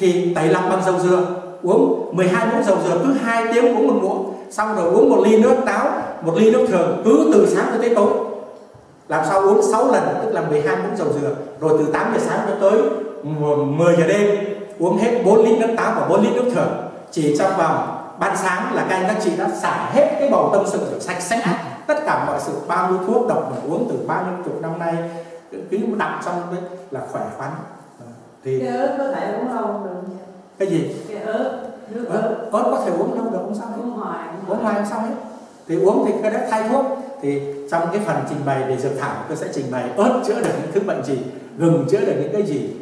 thì tẩy lọc bằng dầu dừa. Uống 12 muỗng dầu dừa, cứ hai tiếng uống một muỗng. Xong rồi uống một ly nước táo, một ly nước thường, cứ từ sáng cho tới tối. Làm sao uống 6 lần, tức là 12 muỗng dầu dừa. Rồi từ 8 giờ sáng cho tới 10 giờ đêm, uống hết 4 lít nước táo và 4 lít nước thường. Chỉ trong vòng ban sáng là các anh các chị đã xả hết cái bầu tâm sự sạch sẽ tất cả mọi sự, bao nhiêu thuốc độc mình uống từ bao nhiêu chục năm nay, cứ đặt trong đấy là khỏe khoắn thì cái ớt có thể uống lâu được cái gì? Cái ớt nước ớt ớt. có thể uống lâu được không sao hết. Uống hoài uống hoài không sao hết. Thì uống thì cái đấy thay thuốc. Thì trong cái phần trình bày về dược thảo tôi sẽ trình bày ớt chữa được những thứ bệnh gì gừng chữa được những cái gì.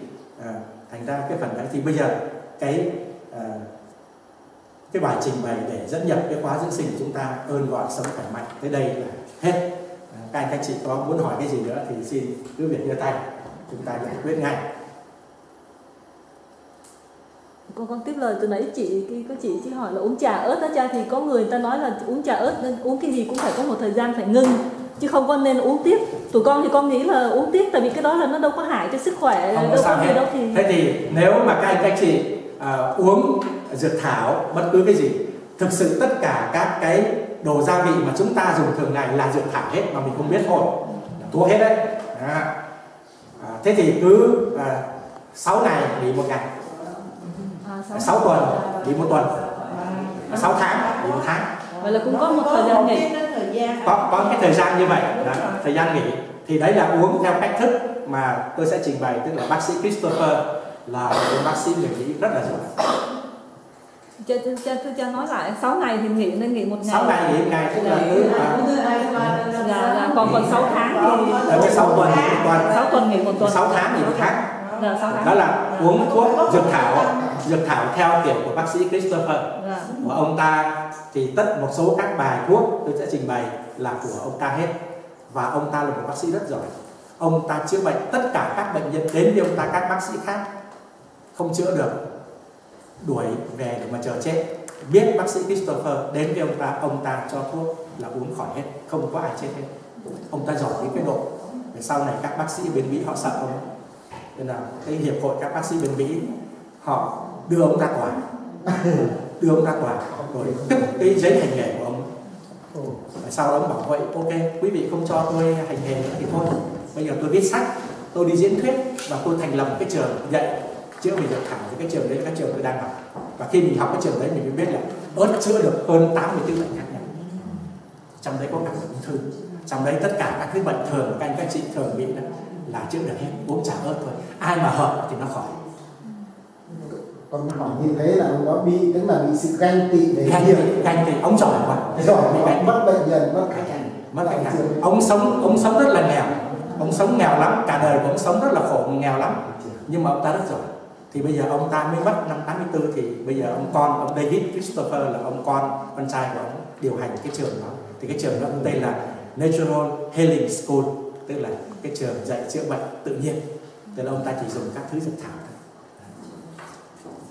À, thành ra cái phần đấy. Thì bây giờ cái à, cái bài trình bày để dẫn nhập cái khóa dưỡng sinh của chúng ta ơn gọi sống khỏe mạnh. Tới đây là hết. À, các anh các chị có muốn hỏi cái gì nữa thì xin cứ việc đưa tay. Chúng ta giải quyết ngay con con tiếp lời từ nãy chị có chị chỉ hỏi là uống trà ớt đó cha thì có người ta nói là uống trà ớt nên uống cái gì cũng phải có một thời gian phải ngưng chứ không có nên uống tiếp. Tụi con thì con nghĩ là uống tiếp tại vì cái đó là nó đâu có hại cho sức khỏe không đâu có gì đâu thì thế thì nếu mà các anh các chị à, uống dược thảo bất cứ cái gì thực sự tất cả các cái đồ gia vị mà chúng ta dùng thường ngày là dược thảo hết mà mình không biết thôi thuốc hết đấy. À. À, thế thì cứ à, 6 ngày nghỉ một ngày 6 tuần nghỉ một tuần. 6 tháng nghỉ một tháng. Vậy là cũng có một thời gian nghỉ. Có có cái thời gian như vậy. Đó, thời gian nghỉ. Thì đấy là uống theo cách thức mà tôi sẽ trình bày tức là bác sĩ Christopher là một bác sĩ người Mỹ rất là giỏi. Cha cha cha, cha nói lại 6 ngày thì nghỉ nên nghỉ một ngày. 6 ngày nghỉ một ngày tức là cứ là, là còn còn 6 tháng thì là cái 6 tuần nghỉ một tuần. 6 tuần nghỉ một tuần. 6 tháng nghỉ một tháng. Là 6 tháng. Đó là uống thuốc dược thảo dược thảo theo kiểu của bác sĩ Christopher. Dạ. của ông ta thì tất một số các bài thuốc tôi sẽ trình bày là của ông ta hết. Và ông ta là một bác sĩ rất giỏi. Ông ta chữa bệnh tất cả các bệnh nhân đến với ông ta các bác sĩ khác không chữa được. Đuổi về để mà chờ chết. Biết bác sĩ Christopher đến với ông ta ông ta cho thuốc là uống khỏi hết. Không có ai chết hết. Ông ta giỏi đến cái độ để sau này các bác sĩ bên Mỹ họ sợ ông. Nên là cái hiệp hội các bác sĩ bên Mỹ họ đưa ông ra quả, đưa ông ra quả, rồi tức cái giấy hành nghề của ông. Sau đó ông bảo vậy? Ok quý vị không cho tôi hành nghề nữa thì thôi. Bây giờ tôi viết sách tôi đi diễn thuyết và tôi thành lập một cái trường dạy. Chữa mình dược thẳng thì cái trường đấy cái trường tôi đang học. Và khi mình học cái trường đấy mình mới biết là ớt chữa được hơn 84 bệnh khác nhau. Trong đấy có cả ung thư. Trong đấy tất cả các cái bệnh thường các anh các chị thường bị là, là chữa được hết uống trà ớt thôi. Ai mà hợp thì nó khỏi còn hỏi như thế là ông đó bị tức là bị sự ganh tị về ganh nghiệp tị ganh tị ông giỏi quá. Giỏi quá mất bệnh nhân mất khách hàng mất khách hàng. ông sống ông sống rất là nghèo. Ông sống nghèo lắm cả đời của ông sống rất là khổ nghèo lắm. Nhưng mà ông ta rất giỏi. Thì bây giờ ông ta mới mất năm 84 thì bây giờ ông con ông David Christopher là ông con con trai của ông điều hành cái trường đó. Thì cái trường đó tên là Natural Healing School tức là cái trường dạy chữa bệnh tự nhiên. Tức là ông ta chỉ dùng các thứ dược thảo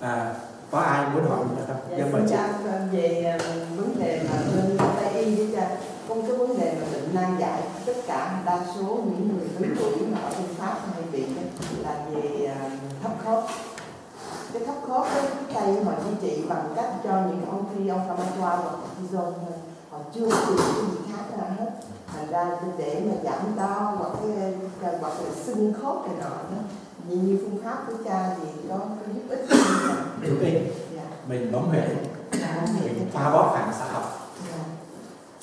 à, có ai muốn hỏi nữa không? Dạ, Dạ, xin chị. cha về ờ, vấn đề mà bên Tây y với cha không cái vấn đề mà bệnh nan giải tất cả đa số những người lớn tuổi mà ở bên Pháp hay bị là về ờ, thấp khớp cái thấp khớp thuốc tây họ chỉ trị bằng cách cho những ông phi ông pharmacoa hoặc cortisone thôi họ chưa tìm cái gì khác ra hết thành ra để mà giảm đau hoặc cái hoặc là sưng khớp này nọ đó như, như phương pháp của cha thì có, có giúp ích? Giúp ích. Dạ. mình bấm huyệt Dạ, mình pha bóp phản xạ học Dạ.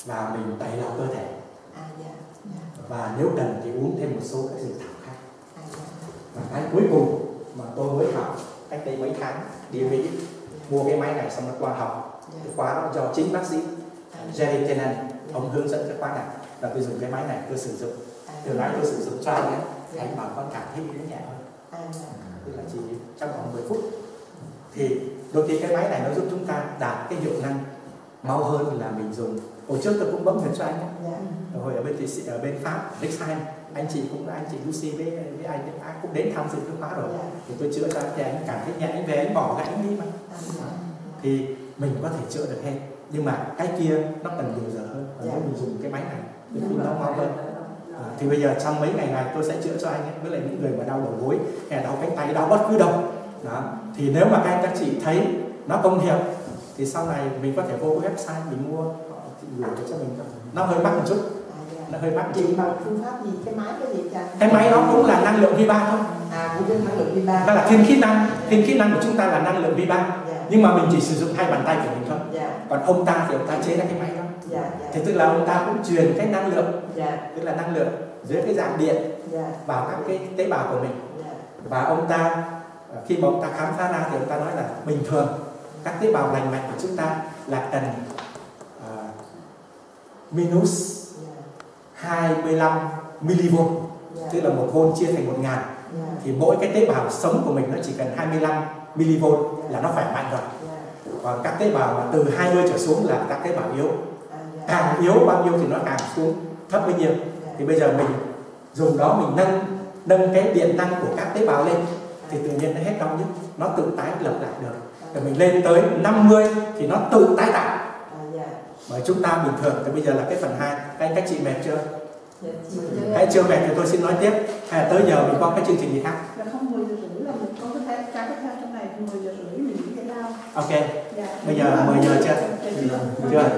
và mình tẩy lọc cơ thể À, dạ. Dạ. và nếu cần thì uống thêm một số các dược thảo khác À, dạ. và cái cuối cùng mà tôi mới học cách đây mấy tháng đi Mỹ mua cái máy này xong nó qua học cái khóa đó do chính bác sĩ Jerry Tennant ông hướng dẫn cái khóa này và tôi dùng cái máy này tôi sử dụng từ nãy tôi sử dụng cho anh ấy anh bảo con cảm thấy nó nhẹ hơn Dạ. tức là chỉ trong vòng 10 phút thì đôi khi cái máy này nó giúp chúng ta đạt cái hiệu năng mau hơn là mình dùng hồi trước tôi cũng bấm huyệt cho anh ấy. Dạ. hồi ở bên Thụy ở bên Pháp Rixheim anh chị cũng anh chị Lucy với với anh ấy cũng đến tham dự cái khóa rồi thì tôi chữa cho anh thì anh cảm thấy nhẹ anh về anh bỏ cái anh đi mà dạ. thì mình có thể chữa được hết nhưng mà cái kia nó cần nhiều giờ hơn và Dạ. nếu mình dùng cái máy này thì nó mau hơn à, thì bây giờ trong mấy ngày này tôi sẽ chữa cho anh ấy với lại những người mà đau đầu gối hay là đau cánh tay đau bất cứ đâu. Đó thì nếu mà các anh các chị thấy nó công hiệu thì sau này mình có thể vô website mình mua họ gửi cho mình nó hơi mắc một chút. Nó hơi mắc Chị bằng phương pháp gì? Cái máy cái gì cha? cái máy đó cũng là năng lượng vi ba thôi. À, cũng như năng lượng vi ba. nó là thiên khí năng. Thiên khí năng của chúng ta là năng lượng vi ba. Dạ, nhưng mà mình chỉ sử dụng hai bàn tay của mình thôi. Dạ, còn ông ta thì ông ta chế ra cái máy đó dạ, thì dạ, tức là ông ta cũng truyền cái năng lượng. Dạ, tức là năng lượng dưới cái dạng điện dạ, vào các cái tế bào của mình. Dạ, và ông ta ờ, khi mà ông ta khám phá ra thì ông ta nói là bình thường. Các tế bào lành mạnh của chúng ta là cần uh, minus dạ, 25 millivolt dạ, tức là một volt chia thành một ngàn. Dạ, thì mỗi cái tế bào sống của mình nó chỉ cần 25 millivolt là nó khỏe mạnh rồi. Dạ. còn các tế bào mà từ 20 trở xuống là các tế bào yếu càng yếu bao nhiêu thì nó càng xuống thấp bấy nhiêu. Dạ, thì bây giờ mình dùng đó mình nâng nâng cái điện năng của các tế bào lên thì tự nhiên nó hết đau nhức nó tự tái lập lại được. Rồi mình lên tới 50 thì nó tự tái tạo. À, dạ, bởi chúng ta bình thường thì bây giờ là cái phần 2 các anh các chị mệt chưa? Dạ, chị hãy chưa mệt thì tôi xin nói tiếp. Hay là tới giờ mình có cái chương trình gì khác? Là không 10 giờ rưỡi là mình có cái thai ca cái thai trong này. 10 giờ rưỡi mình nghỉ giải lao ok. Dạ. Bây giờ 10 giờ chưa? Chưa.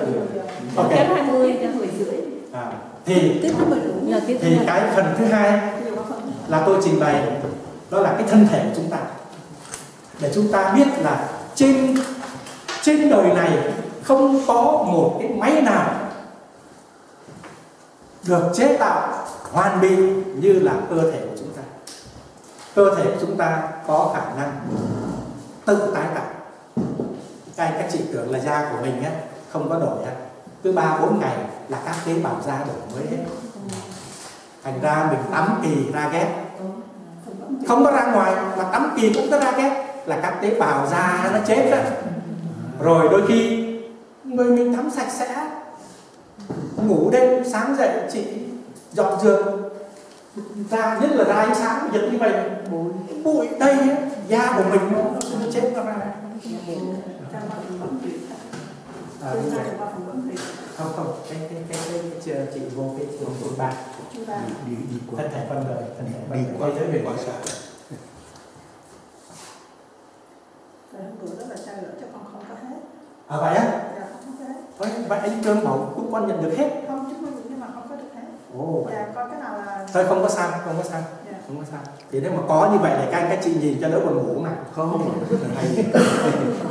Ok. Kém 20 đến 10 rưỡi à, thì tiếp đến 10 rưỡi giờ tiếp thì cái phần thứ hai là tôi trình bày đó là cái thân thể của chúng ta. Để chúng ta biết là trên trên đời này không có một cái máy nào được chế tạo hoàn bị như là cơ thể của chúng ta. Cơ thể của chúng ta có khả năng tự tái tạo. Các anh các chị tưởng là da của mình á không có đổi á cứ ba bốn ngày là các tế bào da đổi mới hết. Thành ra mình tắm kỳ ra ghét không có ra ngoài mà tắm kỳ cũng có ra ghét là các tế bào da nó chết đó. Rồi đôi khi người mình tắm sạch sẽ ngủ đêm sáng dậy chị dọn giường. Ra nhất là ra ánh sáng giật như vậy. Bụi bụi đây da của mình nó, nó chết nó ra trong ba phần bấm huyệt à, chúng bây ta giờ- không không cái cái cái, cái, chị vô cái ba. Chúng ta đi đi qua. Thân thể con người thân thể con đi người. qua. Thế giới quá xa hôm bữa đó là cha gửi cho con không có hết? À vậy á? Dạ không có hết. Vậy, vậy anh trương bảo cũng con nhận được hết. Không chúng tôi nhưng mà không có được hết. Ồ vậy dạ có cái nào là thôi không có sao không có sao dạ không có sao. Thì nếu mà có như vậy thì các anh các chị nhìn cho đỡ buồn ngủ mà. Không hay.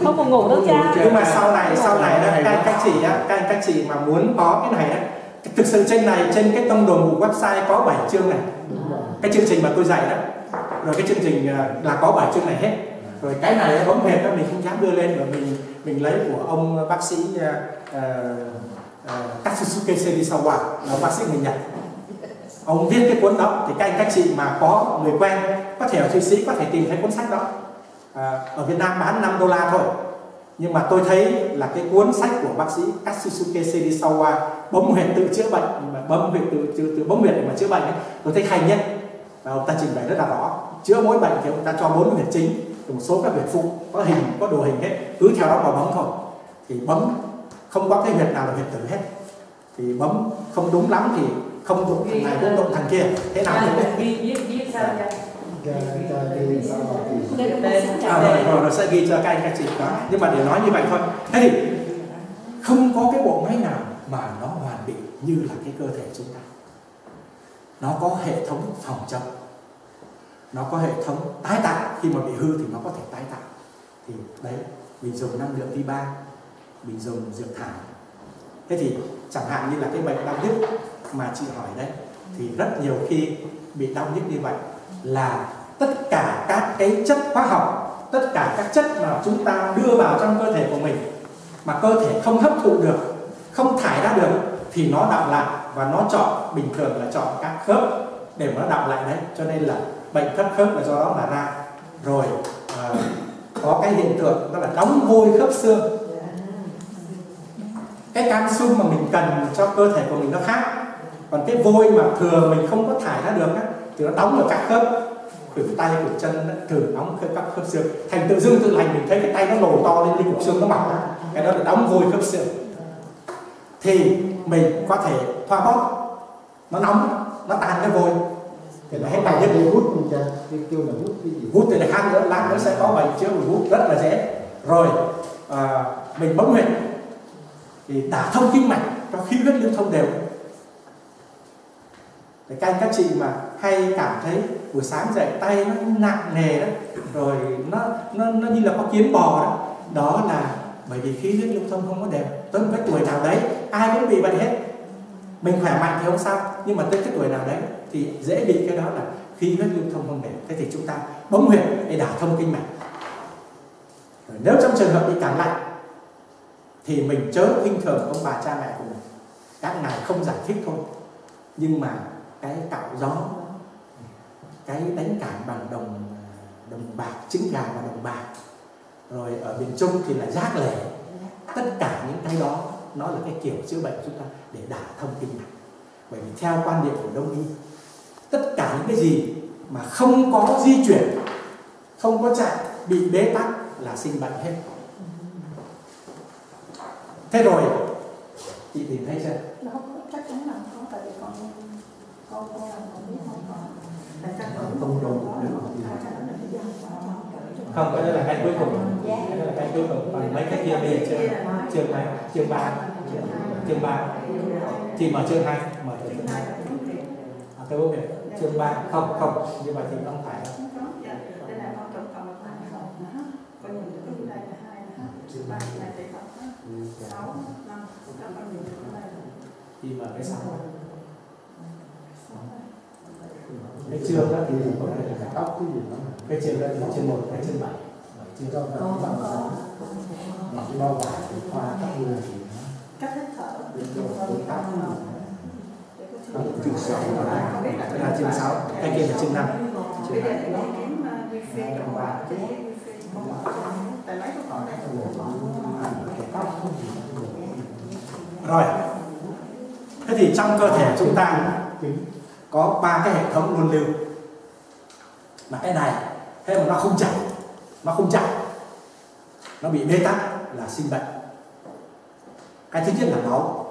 Không buồn ngủ đâu cha. Nhưng mà sau này sau này đó các anh các chị á các anh các chị mà muốn có cái này á thực sự trên này trên cái tông đồ mù website có 7 chương này. Cái chương trình mà tôi dạy đó. Rồi cái chương trình à, là có 7 chương này hết. Rồi cái này bấm huyệt đó mình không dám đưa lên mà mình mình lấy của ông bác sĩ uh, uh, Katsusuke Serizawa là bác sĩ người Nhật ông viết cái cuốn đó thì các anh các chị mà có người quen có thể ở thụy sĩ có thể tìm thấy cuốn sách đó. À, ở việt nam bán 5 đô la thôi. Nhưng mà tôi thấy là cái cuốn sách của bác sĩ Katsusuke Serisawa bấm huyệt tự chữa bệnh mà bấm huyệt tự, tự, tự bấm huyệt để mà chữa bệnh ấy, tôi thấy hay nhất. Và ông ta trình bày rất là rõ. Chữa mỗi bệnh thì ông ta cho bốn huyệt chính một số các huyệt phụ có hình có đồ hình hết. Cứ theo đó mà bấm thôi. Thì bấm không có cái huyệt nào là huyệt tử hết. Thì bấm không đúng lắm thì không đụng thằng này cũng đụng thằng kia. thế nào đây là một sách à, rồi, rồi nó sẽ ghi cho các anh các chị đó. Nhưng mà để nói như vậy thôi. Thế thì không có cái bộ máy nào mà nó hoàn bị như là cái cơ thể chúng ta. Nó có hệ thống phòng chống. Nó có hệ thống tái tạo. Khi mà bị hư thì nó có thể tái tạo. Thì đấy mình dùng năng lượng vi ba mình dùng dược thảo thế thì chẳng hạn như là cái bệnh đau nhức mà chị hỏi đấy thì rất nhiều khi bị đau nhức như vậy là tất cả các cái chất hóa học tất cả các chất mà chúng ta đưa vào trong cơ thể của mình mà cơ thể không hấp thụ được không thải ra được thì nó đọng lại và nó chọn bình thường là chọn các khớp để mà nó đọng lại đấy. Cho nên là bệnh thấp khớp là do đó mà ra. Rồi à, có cái hiện tượng đó là đóng vôi khớp xương. Cái canxi mà mình cần cho cơ thể của mình nó khác còn cái vôi mà thừa mình không có thải ra được á, thì nó đóng ở các khớp khuỷu tay khuỷu chân nó thử đóng khớp các khớp xương. Thành tự dưng tự lành mình thấy cái tay nó nổ to lên cái cục xương nó mỏng cái đó là đóng vôi khớp xương. Thì mình có thể thoa bóp nó nóng nó tan cái vôi. Thì nó hết bài nhất kêu hút mình cha kêu kêu là hút cái gì? Hút thì là khác nữa lát nữa sẽ có bài chữa mình hút rất là dễ. Rồi à, mình bấm huyệt. Thì đả thông kinh mạch cho khí huyết lưu thông đều các anh, các chị mà hay cảm thấy buổi sáng dậy tay nó nặng nề đó, rồi nó nó nó như là có kiến bò đó. Đó là bởi vì khí huyết lưu thông không có đều tới một cái tuổi nào đấy, ai cũng bị vậy hết. Mình khỏe mạnh thì không sao, nhưng mà tới cái tuổi nào đấy thì dễ bị cái đó là khí huyết lưu thông không đều thế thì chúng ta bấm huyệt để đả thông kinh mạch. Rồi nếu trong trường hợp bị cảm lạnh, thì mình chớ khinh thường ông bà cha mẹ của mình. Các ngài không giải thích thôi. Nhưng mà cái cạo gió, cái đánh cản bằng đồng đồng bạc, trứng gà và đồng bạc. Rồi ở miền trung thì là giác lẻ. Tất cả những cái đó, nó là cái kiểu chữa bệnh chúng ta để đả thông kinh mạch. Bởi vì theo quan điểm của đông y, tất cả những cái gì mà không có di chuyển, không có chạy, bị bế tắc là sinh bệnh hết. Thế rồi, chị tìm thấy chưa? Không chắc chắn là không phải còn không trùng tại không đâu cái đó là cái cuối cùng. Cái đó là cái cuối cùng. Còn mấy cái kia bây giờ chưa chương hai chương ba. Chương ba. Chị mở chương hai. Mở chương hai. À, cái bố việc chương ba. Không không. Như vậy thì không phải. Đâu. đây là sáu chọn còn là một nữa con nhìn được cái đây là hai nữa ba là tỷ lệ sáu năm các con nhìn được cái là cái cái chương đó thì có thể là tóc cái gì đó cái chương đó thì chương một cái chương bảy. Chương cho nó bằng bằng lo vải thì khoa các người. thì nó cách hít thở. Cái tóc nó chương sáu. Là chương sáu. Cái kia là chương năm. Cái cái rồi. Thế thì trong cơ thể chúng ta có ba cái hệ thống luân lưu. Mà cái này, thế mà nó không chạy, nó không chạy. Nó bị bê tắc là sinh bệnh. Cái thứ nhất là máu.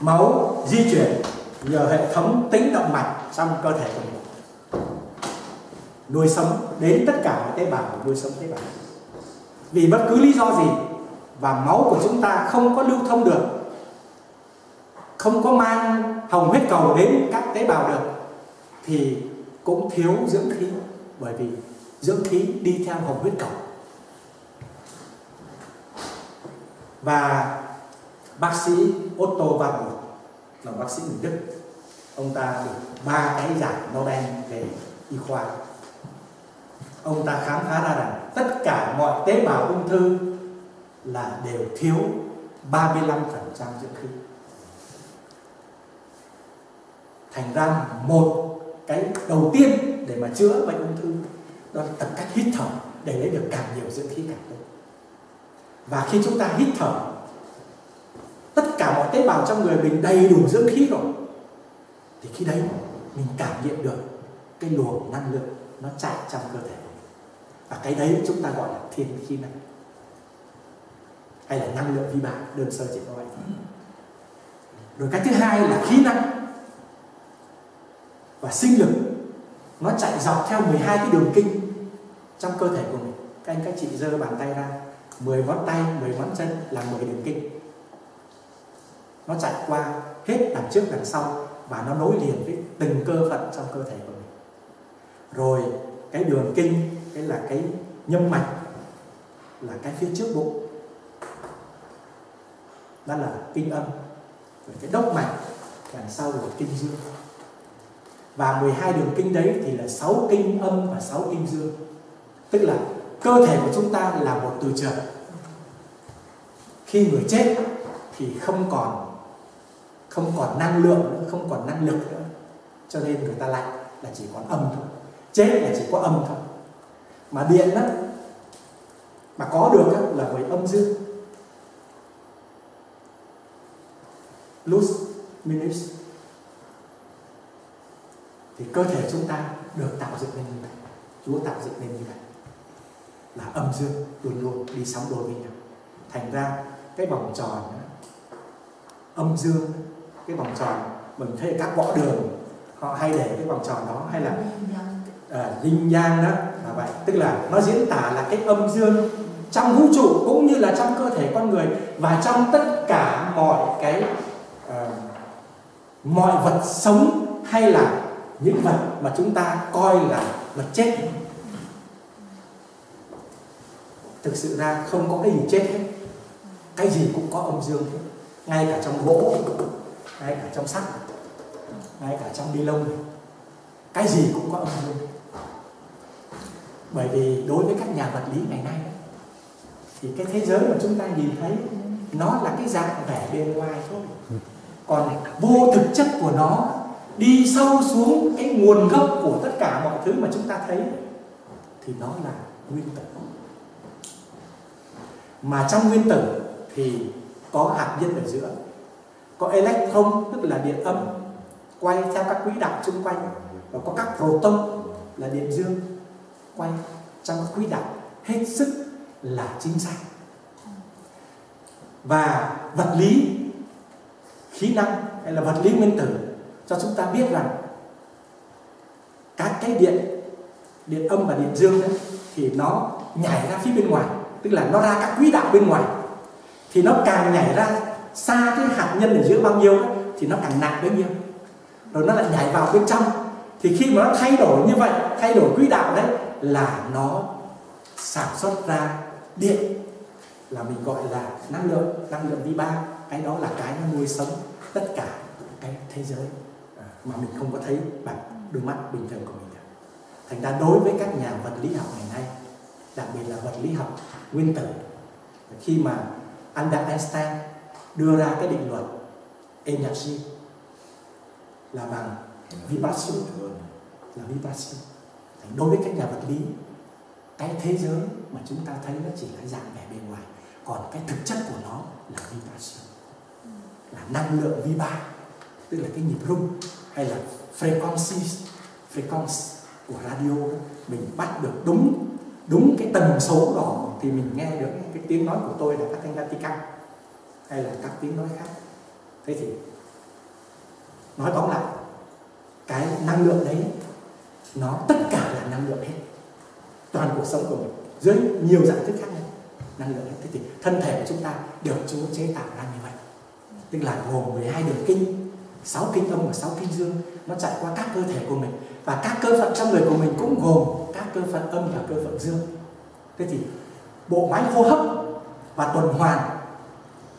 Máu di chuyển nhờ hệ thống tĩnh động mạch trong cơ thể của mình. Nuôi sống đến tất cả các tế bào, nuôi sống tế bào. Vì bất cứ lý do gì và máu của chúng ta không có lưu thông được, không có mang hồng huyết cầu đến các tế bào được thì cũng thiếu dưỡng khí, bởi vì dưỡng khí đi theo hồng huyết cầu. Và bác sĩ Otto Warburg là bác sĩ người Đức, ông ta được ba cái giải Nobel về y khoa. Ông ta khám phá ra rằng tất cả mọi tế bào ung thư là đều thiếu 35% dưỡng khí thành ra một cái đầu tiên để mà chữa bệnh ung thư, đó là tập cách hít thở để lấy được càng nhiều dưỡng khí càng tốt. Và khi chúng ta hít thở, tất cả mọi tế bào trong người mình đầy đủ dưỡng khí rồi, thì khi đấy mình cảm nhận được cái luồng năng lượng nó chạy trong cơ thể mình. Và cái đấy chúng ta gọi là thiên khí năng hay là năng lượng vi bản đơn sơ chỉ có vậy thôi. Rồi cái thứ hai là khí năng và sinh lực, nó chạy dọc theo 12 cái đường kinh trong cơ thể của mình. Các anh, các chị giơ bàn tay ra 10 ngón tay 10 ngón chân là 10 đường kinh. Nó chạy qua hết đằng trước, đằng sau và nó nối liền với từng cơ phận trong cơ thể của mình. Rồi, cái đường kinh, cái là cái nhâm mạch, là cái phía trước bụng. Đó là kinh âm. Rồi cái đốc mạch, đằng sau là kinh dương và 12 đường kinh đấy thì là 6 kinh âm và 6 kinh dương. Tức là cơ thể của chúng ta là một từ trường khi người chết thì không còn không còn năng lượng nữa không còn năng lực nữa. Cho nên người ta lạnh là chỉ còn âm thôi. Chết là chỉ có âm thôi. Mà điện đó mà có được đó, là với âm dương. Plus minus thì cơ thể chúng ta được tạo dựng nên như vậy. Chúa tạo dựng nên như vậy. Là âm dương luôn luôn đi sóng đôi với nhau. Thành ra cái vòng tròn âm dương cái vòng tròn mình thấy các võ đường họ hay để cái vòng tròn đó hay là yin yang đó là vậy. Tức là nó diễn tả là cái âm dương trong vũ trụ cũng như là trong cơ thể con người và trong tất cả mọi cái uh, mọi vật sống hay là những vật mà chúng ta coi là vật chết. Thực sự ra không có cái gì chết hết. Cái gì cũng có âm dương hết. Ngay cả trong gỗ, ngay cả trong sắt, ngay cả trong ni lông. Cái gì cũng có âm dương. Bởi vì đối với các nhà vật lý ngày nay, thì cái thế giới mà chúng ta nhìn thấy, nó là cái dạng vẻ bên ngoài thôi. Còn vô thực chất của nó đi sâu xuống cái nguồn gốc của tất cả mọi thứ mà chúng ta thấy, thì đó là nguyên tử. Mà trong nguyên tử thì có hạt nhân ở giữa, có electron, tức là điện âm, quay theo các quỹ đạo xung quanh, và có các proton, là điện dương, quay trong các quỹ đạo. Hết sức là chính xác. Và vật lý, khí năng hay là vật lý nguyên tử cho chúng ta biết rằng các cái điện điện âm và điện dương ấy, thì nó nhảy ra phía bên ngoài tức là nó ra các quỹ đạo bên ngoài. Thì nó càng nhảy ra xa cái hạt nhân ở giữa bao nhiêu đó, thì nó càng nặng bấy nhiêu. Rồi nó lại nhảy vào bên trong. Thì khi mà nó thay đổi như vậy thay đổi quỹ đạo đấy là nó sản xuất ra điện là mình gọi là năng lượng năng lượng vi ba. Cái đó là cái nó nuôi sống tất cả cái thế giới mà mình không có thấy bằng đôi mắt bình thường của mình được. Thành ra đối với các nhà vật lý học ngày nay, đặc biệt là vật lý học nguyên tử, khi mà Albert Einstein đưa ra cái định luật energy là bằng vibration, là vibration. Đối với các nhà vật lý, cái thế giới mà chúng ta thấy nó chỉ là dạng vẻ bề ngoài, còn cái thực chất của nó là vibration, là năng lượng vi ba, tức là cái nhịp rung hay là frequency frequency của radio, mình bắt được đúng đúng cái tần số đó thì mình nghe được cái tiếng nói của tôi là các thanh Vatican hay là các tiếng nói khác. Thế thì, nói tóm lại, cái năng lượng đấy, nó tất cả là năng lượng hết. Toàn cuộc sống của mình, dưới nhiều dạng thức khác nhau, năng lượng hết. Thế thì thân thể của chúng ta được Chúa chế tạo ra như vậy. Tức là gồm 12 đường kinh sáu kinh âm và sáu kinh dương, nó chạy qua các cơ thể của mình. Và các cơ phận trong người của mình cũng gồm các cơ phận âm và cơ phận dương. Thế thì bộ máy hô hấp và tuần hoàn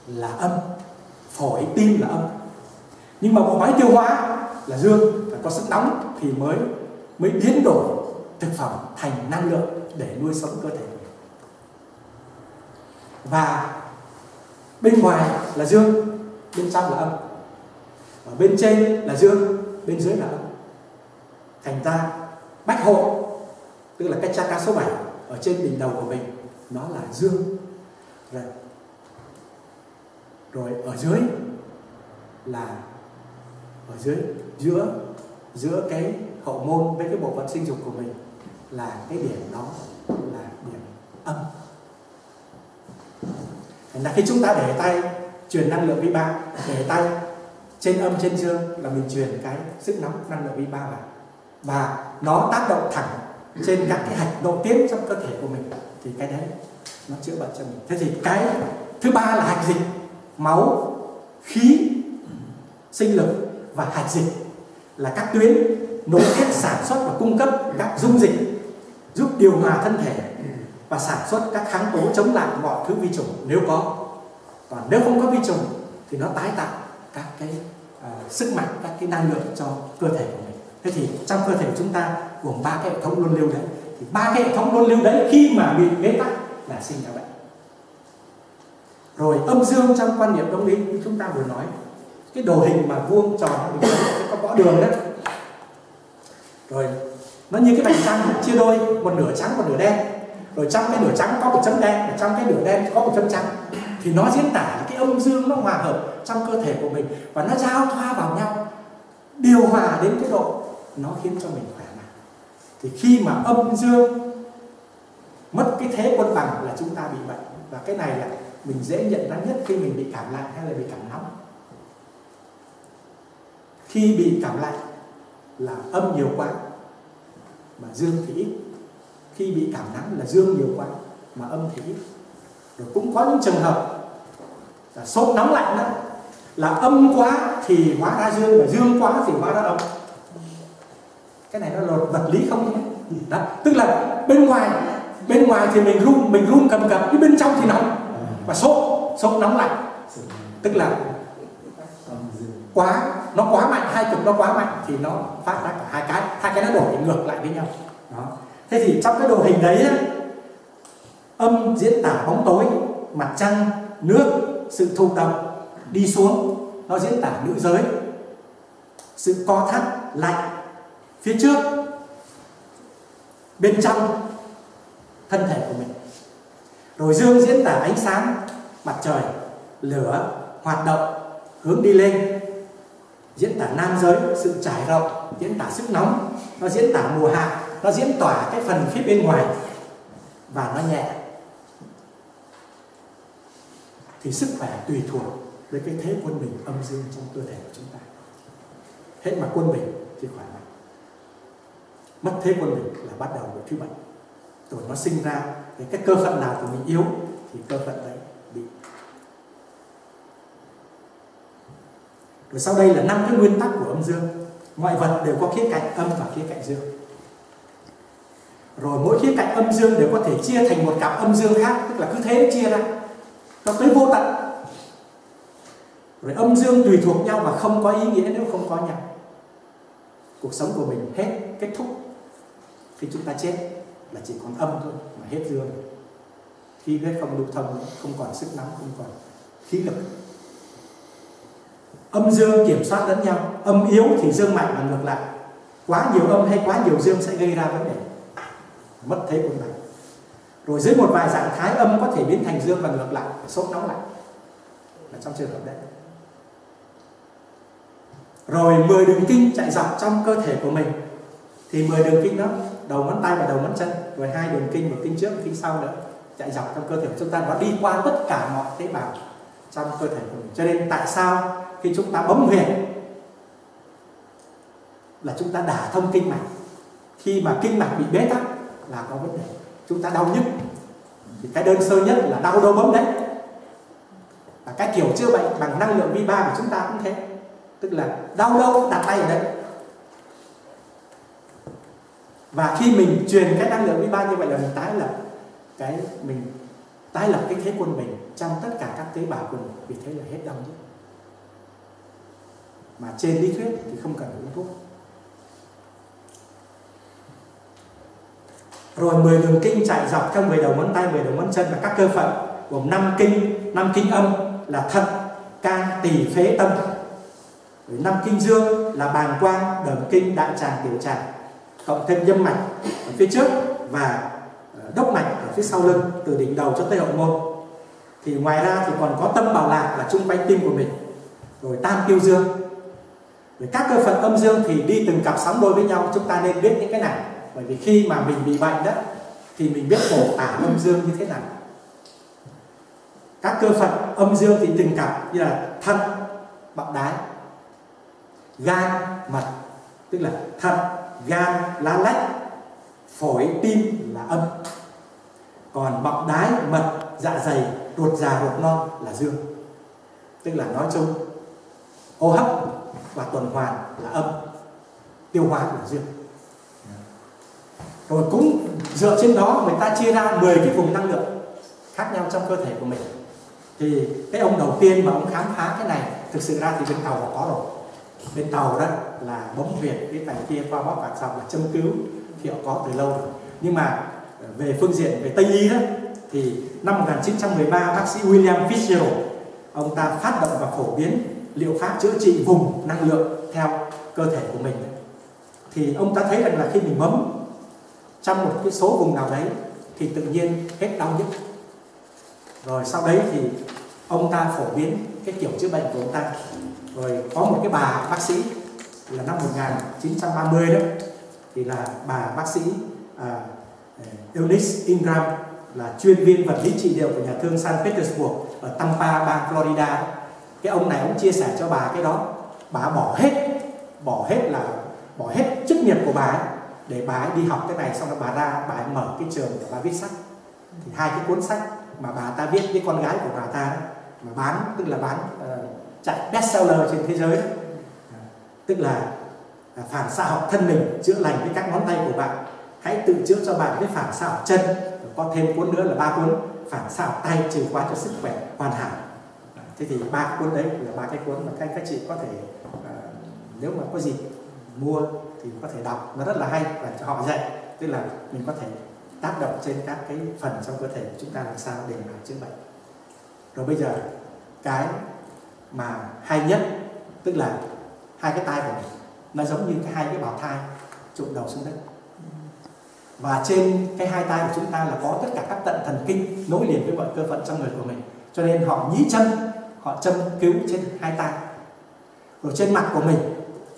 là âm, phổi, tim là âm. Nhưng mà bộ máy tiêu hóa là dương, phải có sức nóng thì mới mới biến đổi thực phẩm thành năng lượng để nuôi sống cơ thể mình. Và bên ngoài là dương, bên trong là âm ở bên trên là dương bên dưới là âm. Thành ra bách hộ tức là cái chakra số 7 ở trên đỉnh đầu của mình nó là dương. Rồi, rồi ở dưới là ở dưới giữa giữa cái hậu môn với cái bộ phận sinh dục của mình là cái điểm đó là điểm âm. Thành ra khi chúng ta để tay truyền năng lượng vi ba để tay trên âm, trên dương là mình truyền cái sức nóng, năng lượng vi ba vào. Và nó tác động thẳng trên các cái hạch nội tiết trong cơ thể của mình. Thì cái đấy nó chữa bệnh cho mình. Thế thì cái thứ ba là hạch dịch. Máu, khí, sinh lực và hạch dịch là các tuyến nội tiết sản xuất và cung cấp các dung dịch giúp điều hòa thân thể và sản xuất các kháng tố chống lại mọi thứ vi trùng nếu có. Còn nếu không có vi trùng thì nó tái tạo các cái uh, sức mạnh các cái năng lượng cho cơ thể của mình. Thế thì trong cơ thể của chúng ta gồm ba cái hệ thống luân lưu đấy. Thì ba cái hệ thống luân lưu đấy khi mà bị bế tắc là sinh ra bệnh. Rồi âm dương trong quan niệm đông y như chúng ta vừa nói cái đồ hình mà vuông tròn mình có võ đường đấy. Rồi nó như cái bánh trăng chia đôi một nửa trắng một nửa đen. Rồi trong cái nửa trắng có một chấm đen và trong cái nửa đen có một chấm trắng. Thì nó diễn tả cái âm dương nó hòa hợp trong cơ thể của mình và nó giao thoa vào nhau, điều hòa đến cái độ nó khiến cho mình khỏe mạnh. Thì khi mà âm dương mất cái thế cân bằng là chúng ta bị bệnh. Và cái này là mình dễ nhận ra nhất khi mình bị cảm lạnh hay là bị cảm nóng. Khi bị cảm lạnh là âm nhiều quá, mà dương thì ít. Khi bị cảm nắng là dương nhiều quá, mà âm thì ít. Rồi cũng có những trường hợp là sốt nóng lạnh đó. Là âm quá thì hóa ra dương và dương quá thì hóa ra âm cái này nó là vật lý không nhé? Đó, tức là bên ngoài bên ngoài thì mình run mình run cầm cập nhưng bên trong thì nóng. Và sốt sốt nóng lạnh. Tức là quá, nó quá mạnh, hai cực nó quá mạnh thì nó phát ra cả hai cái hai cái nó đổi ngược lại với nhau. Đó. Thế thì trong cái đồ hình đấy âm diễn tả bóng tối, mặt trăng, nước sự thụ động đi xuống, nó diễn tả nữ giới. Sự co thắt lạnh phía trước, bên trong thân thể của mình. Rồi dương diễn tả ánh sáng, mặt trời, lửa hoạt động, hướng đi lên. Diễn tả nam giới, sự trải rộng, diễn tả sức nóng, nó diễn tả mùa hạ, nó diễn tỏa cái phần phía bên ngoài và nó nhẹ thì sức khỏe tùy thuộc với cái thế quân bình âm dương trong cơ thể của chúng ta. Hết mà quân bình thì khỏe mạnh. Mất thế quân bình là bắt đầu bị thứ bệnh. Rồi nó sinh ra cái, cái cơ phận nào của mình yếu thì cơ phận đấy bị. Rồi sau đây là năm cái nguyên tắc của âm dương. Ngoại vật đều có khía cạnh âm và khía cạnh dương. Rồi mỗi khía cạnh âm dương đều có thể chia thành một cặp âm dương khác tức là cứ thế chia ra nó tới vô tận. Rồi âm dương tùy thuộc nhau và không có ý nghĩa nếu không có nhau. Cuộc sống của mình hết kết thúc khi chúng ta chết là chỉ còn âm thôi mà hết dương. Khi huyết không lưu thông, không còn sức nóng, không còn khí lực. Âm dương kiểm soát lẫn nhau, âm yếu thì dương mạnh và ngược lại. Quá nhiều âm hay quá nhiều dương sẽ gây ra vấn đề mất thế quân bằng rồi dưới một vài trạng thái âm có thể biến thành dương và ngược lại, sốt nóng lạnh là trong trường hợp đấy. Rồi 10 đường kinh chạy dọc trong cơ thể của mình, thì 10 đường kinh đó, đầu ngón tay và đầu ngón chân, rồi hai đường kinh một kinh trước một kinh sau nữa chạy dọc trong cơ thể của chúng ta. Và đi qua tất cả mọi tế bào trong cơ thể của mình. Cho nên tại sao khi chúng ta bấm huyệt là chúng ta đả thông kinh mạch? Khi mà kinh mạch bị bế tắc là có vấn đề chúng ta đau nhất. Thì cái đơn sơ nhất là đau đâu bấm đấy. Và cái kiểu chữa bệnh bằng năng lượng vi ba của chúng ta cũng thế. Tức là đau đâu đặt tay ở đấy. Và khi mình truyền cái năng lượng vi ba như vậy là mình tái lập cái, mình tái lập cái thế quân mình trong tất cả các tế bào của mình. Vì thế là hết đau nhất. Mà trên lý thuyết thì không cần uống thuốc. Rồi 10 đường kinh chạy dọc theo 10 đầu ngón tay 10 đầu ngón chân và các cơ phận gồm năm kinh năm kinh âm là thận, can, tỳ, phế, tâm. Năm kinh dương là bàng quang, đờm kinh, đại tràng, tiểu tràng. Cộng thêm nhâm mạch ở phía trước và ờ, đốc mạch ở phía sau lưng, từ đỉnh đầu cho tới hậu môn. Thì ngoài ra thì còn có tâm bảo lạc là chung quanh tim của mình. Rồi tam tiêu dương. Rồi các cơ phận âm dương thì đi từng cặp sóng đôi với nhau, chúng ta nên biết những cái này bởi vì khi mà mình bị bệnh đó, thì mình biết phổ tả âm dương như thế nào. Các cơ phận âm dương thì từng cặp như là thân bọng đái, gan, mật, tức là thận gan, lá lách, phổi, tim là âm. Còn bọng đái, mật dạ dày, ruột già, ruột non là dương. Tức là nói chung, hô hấp và tuần hoàn là âm, tiêu hóa là dương rồi cũng dựa trên đó người ta chia ra 10 cái vùng năng lượng khác nhau trong cơ thể của mình. Thì cái ông đầu tiên mà ông khám phá cái này, thực sự ra thì bên tàu có rồi. Bên tàu đó là bấm huyệt cái tài kia qua bóc bạc dọc là châm cứu, thì họ có từ lâu rồi. Nhưng mà ờ, về phương diện về tây y đó, thì năm 1913 bác sĩ William Fitzgerald, ông ta phát động và phổ biến liệu pháp chữa trị vùng năng lượng theo cơ thể của mình. Thì ông ta thấy rằng là khi mình bấm trong một cái số vùng nào đấy thì tự nhiên hết đau nhức rồi sau đấy thì ông ta phổ biến cái kiểu chữa bệnh của ông ta. Rồi có một cái bà bác sĩ là năm 1930 đó thì là bà bác sĩ à, à, Eunice Ingram là chuyên viên vật lý trị liệu của nhà thương San Petersburg ở Tampa, bang Florida cái ông này ông chia sẻ cho bà cái đó bà bỏ hết bỏ hết là bỏ hết chức nghiệp của bà ấy để bà ấy đi học cái này xong rồi bà ra bà ấy mở cái trường để bà viết sách. Thì hai cái cuốn sách mà bà ta viết với con gái của bà ta đó mà bán tức là bán uh, chạy bestseller trên thế giới ờ, tức là à, phản xạ học thân mình chữa lành với các ngón tay của bạn. Hãy tự chữa cho bạn với phản xạ học chân. Có thêm cuốn nữa là ba cuốn phản xạ học tay trừ khóa cho sức khỏe hoàn hảo. Thế thì ba cuốn đấy là ba cái cuốn mà các các chị có thể uh, nếu mà có gì mua thì có thể đọc. Nó rất là hay và cho họ dạy. Tức là mình có thể tác động trên các cái phần trong cơ thể của chúng ta làm sao để mà chữa bệnh. Rồi bây giờ, cái mà hay nhất, tức là hai cái tai của mình, nó giống như cái hai cái bào thai chụp đầu xuống đất. Và trên cái hai tay của chúng ta là có tất cả các tận thần kinh nối liền với mọi cơ phận trong người của mình. Cho nên họ nhí chân, họ châm cứu trên hai tay rồi trên mặt của mình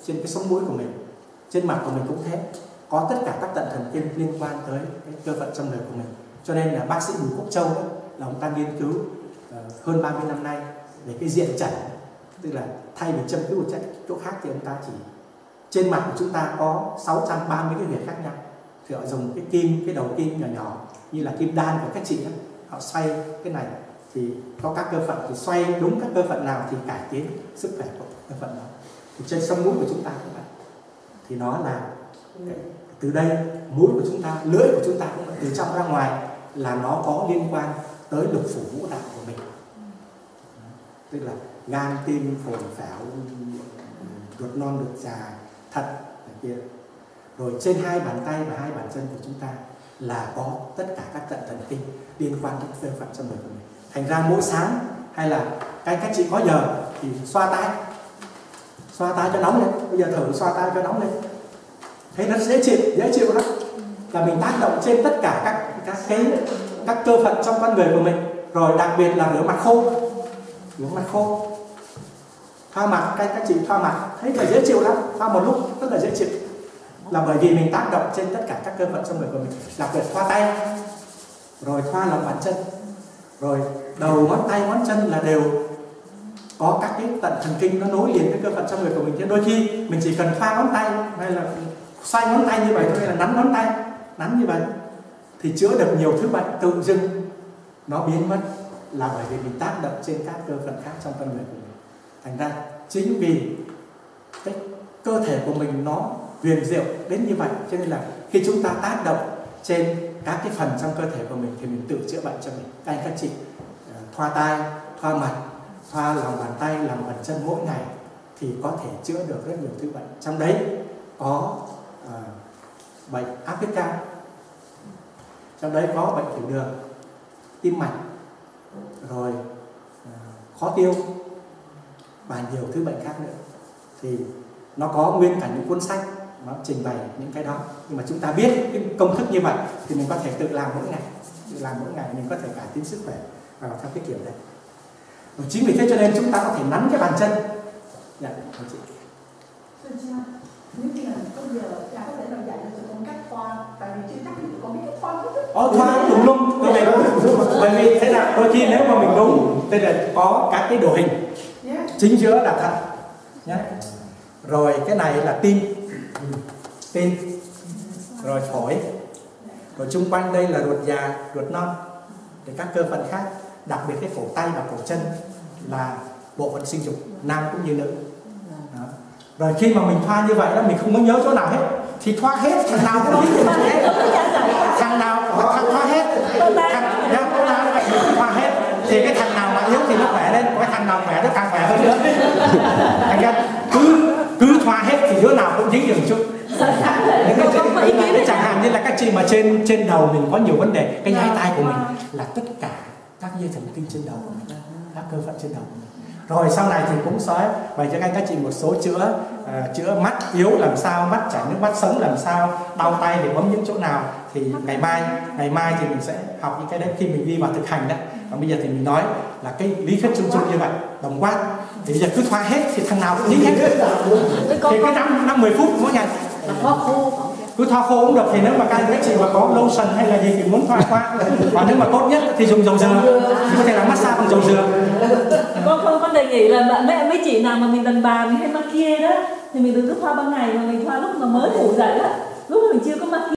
trên cái sống mũi của mình trên mặt của mình cũng thế. Có tất cả các tận thần kinh liên quan tới cái cơ phận trong đời của mình. Cho nên là bác sĩ Bùi Quốc Châu ấy, là ông ta nghiên cứu uh, hơn 30 năm nay về cái diện chẩn tức là thay vì châm cứu ở chỗ khác thì ông ta chỉ trên mặt của chúng ta có 630 cái huyệt khác nhau. Thì họ dùng cái kim cái đầu kim nhỏ nhỏ như là kim đan của các chị ấy. họ xoay cái này. Thì có các cơ phận thì xoay đúng các cơ phận nào thì cải tiến sức khỏe của cơ phận đó thì trên sông mũi của chúng ta cũng vậy. Thì nó là cái, từ đây mũi của chúng ta lưỡi của chúng ta cũng là từ trong ra ngoài là nó có liên quan tới lục phủ ngũ tạng của mình. Tức là gan tim phổi phảo ruột non ruột già thận kia. Rồi trên hai bàn tay và hai bàn chân của chúng ta là có tất cả các tận thần kinh liên quan đến cơ phận trong người của mình. Thành ra mỗi sáng hay là các các chị có giờ thì xoa tay xoa tay cho nóng lên. Bây giờ thử xoa tay cho nóng lên. Thấy rất dễ chịu dễ chịu lắm. Là mình tác động trên tất cả các các cái, các cơ phận trong con người của mình. Rồi đặc biệt là rửa mặt khô. Rửa mặt khô. Thoa mặt, các các chị thoa mặt, thấy là dễ chịu lắm. Thoa một lúc, rất là dễ chịu. Là bởi vì mình tác động trên tất cả các cơ phận trong người của mình. Đặc biệt thoa tay. Rồi thoa lòng bàn chân. Rồi đầu ngón tay, ngón chân là đều có các cái tận thần kinh nó nối liền với cơ phận trong người của mình. Thì đôi khi mình chỉ cần pha ngón tay hay là xoay ngón tay như vậy thôi, hay là nắn ngón tay, nắn như vậy, thì chữa được nhiều thứ bệnh tự dưng nó biến mất là bởi vì mình tác động trên các cơ phận khác trong con người của mình. Thành ra chính vì cái cơ thể của mình nó huyền diệu đến như vậy, cho nên là khi chúng ta tác động trên các cái phần trong cơ thể của mình thì mình tự chữa bệnh cho mình. Anh các chị à, thoa tay thoa mặt thoa lòng bàn tay lòng bàn chân mỗi ngày thì có thể chữa được rất nhiều thứ bệnh. Trong đấy có à, bệnh áp huyết cao trong đấy có bệnh tiểu đường tim mạch rồi à, khó tiêu và nhiều thứ bệnh khác nữa. Thì nó có nguyên cả những cuốn sách nó trình bày những cái đó. Nhưng mà chúng ta biết cái công thức như vậy thì mình có thể tự làm mỗi ngày tự làm mỗi ngày mình có thể cải tiến sức khỏe vào theo cái kiểu đấy chính vì thế cho nên chúng ta có thể nắn cái bàn chân. Dạ thưa chị. Nếu như là có giờ cha có thể làm dạy cho con cách khoa tại vì chưa chắc thì con biết cách khoa Ồ, thoa tùm lum bởi vì, bởi vì thế nào? Đôi khi nếu mà mình đúng tức là có các cái đồ hình. Yeah. chính giữa là thận nhé rồi cái này là tim. Tim. Rồi phổi. Rồi chung quanh đây là ruột già ruột non để các cơ phận khác đặc biệt cái cổ tay và cổ chân là bộ phận sinh dục nam cũng như nữ. Đó. rồi khi mà mình thoa như vậy đó mình không có nhớ chỗ nào hết. Thì thoa hết thằng nào cũng biết thằng nào thằng thoa hết. Thằng nào cũng nào vậy mình thoa hết. Thì cái thằng nào mà yếu thì nó khỏe lên cái thằng nào khỏe nó càng khỏe hơn nữa. Thành ra cứ cứ thoa hết thì đứa nào cũng dính được chút. Chẳng hạn như là các chị mà trên trên đầu mình có nhiều vấn đề cái nhái tai của mình là tất cả các dây thần kinh trên đầu các cơ phận trên đầu rồi sau này thì cũng sẽ bày cho các chị một số chữa uh, chữa mắt yếu làm sao mắt chảy nước mắt sống làm sao đau tay thì bấm những chỗ nào. Thì ngày mai ngày mai thì mình sẽ học những cái đấy khi mình đi vào thực hành đấy còn bây giờ thì mình nói là cái lý thuyết chung chung như vậy đồng quát. Thì bây giờ cứ thoa hết thì thằng nào cũng dính hết. Thì cái năm năm mười phút mỗi ngày. Thoa khô cứ thoa khô cũng được, thì nếu mà các anh các chị mà có lotion hay là gì thì muốn thoa qua. Còn nếu mà tốt nhất thì dùng dầu dừa. Thì có thể là massage bằng dầu dừa. Con con con đề nghị là bạn mấy mấy chị nào mà mình đàn bà mình hay makia đó, thì mình đừng cứ thoa ban ngày mà mình thoa lúc mà mới ngủ dậy á. Lúc mà mình chưa có mắt